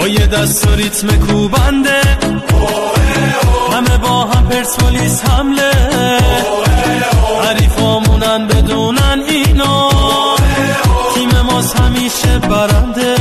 با یه دست و ریتم کوبنده. همه با هم پرسپولیس حمله. حریفامونن بدونن اینو تیم ماست همیشه برنده.